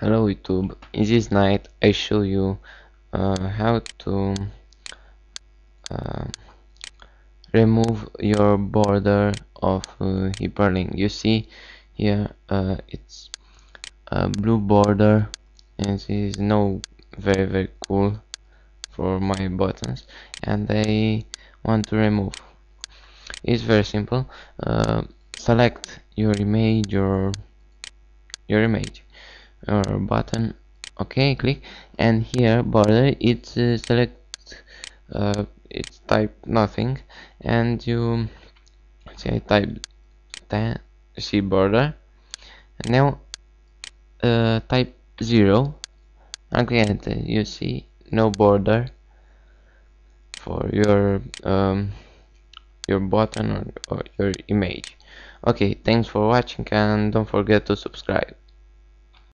Hello YouTube, in this night I show you uh, how to uh, remove your border of uh, hyperlink. You see here uh, it's a blue border and this is no very very cool for my buttons and I want to remove. It's very simple. Uh, select your image or your image or button. Okay click. And here border it's uh, select uh, it's type nothing. And you say type 10 see border. And now uh, type 0 and again you see no border for your um, your button or, or your image. Okay thanks for watching and don't forget to subscribe